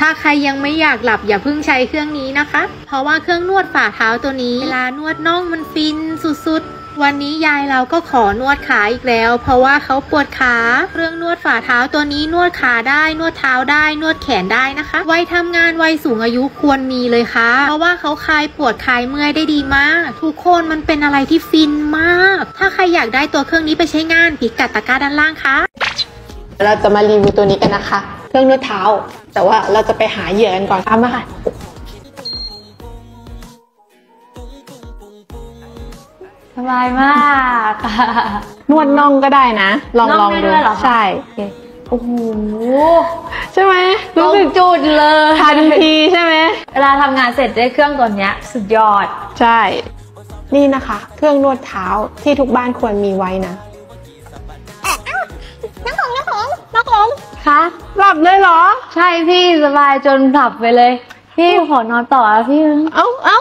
ถ้าใครยังไม่อยากหลับอย่าเพิ่งใช้เครื่องนี้นะคะ เพราะว่าเครื่องนวดฝ่าเท้าตัวนี้เวลานวดน่องมันฟินสุดๆ วันนี้ยายเราก็ขอนวดขาอีกแล้ว เพราะว่าเขาปวดขาเครื่องนวดฝ่าเท้าตัวนี้นวดขาได้นวดเท้าได้นวดแขนได้นะคะวัยทำงานวัยสูงอายุควรมีเลยค่ะ เพราะว่าเขาคลายปวดคลายเมื่อยได้ดีมาก ทุกคนมันเป็นอะไรที่ฟินมาก ถ้าใครอยากได้ตัวเครื่องนี้ไปใช้งานพิกัดตะกร้าด้านล่างค่ะเราจะมารีวิวตัวนี้กันนะคะ เครื่องนวดเท้า แต่ว่าเราจะไปหาเหยื่อกันก่อนตามมาค่ะสบายมากค่ะนวดน่องก็ได้นะ ลองน่ลอองงได้ดูด้วยเหรอคะใช่โอ้โหใช่ไหมตรรู้งสึกจุดเลยทันทีใช่ไหมเวลาทำงานเสร็จด้วยเครื่องตัวเนี้ยสุดยอด ใช่ นี่นะคะ เครื่องนวดเท้าที่ทุกบ้านควรมีไว้นะคะ ลับเลยเหรอ ใช่พี่สบายจนหลับไปเลย พี่ขอนอนต่อแล้วพี่ เอ้าเอ้า